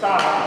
さあ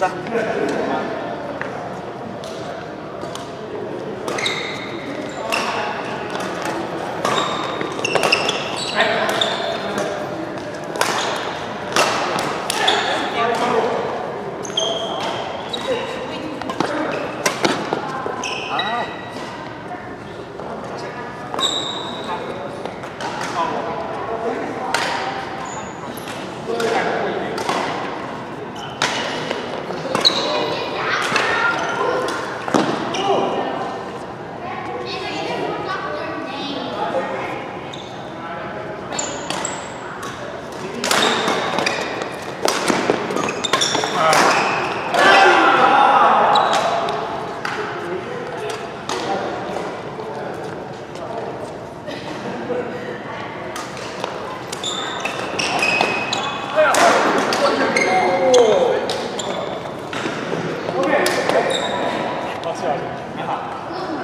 cosa. 你好。